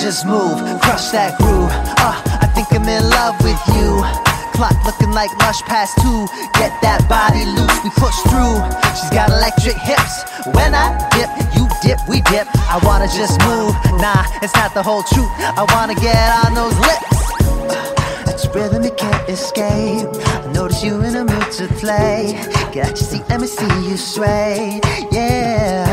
just move, crush that groove. Uh, I think I'm in love with you. Clock looking like lush past two. Get that body loose, push through. She's got electric hips. When I dip, you dip, we dip. I wanna just move. Nah, it's not the whole truth. I wanna get on those lips. It's rhythm you can't escape. I notice you in a mood to play. Get out your seat, let me see you sway. Yeah.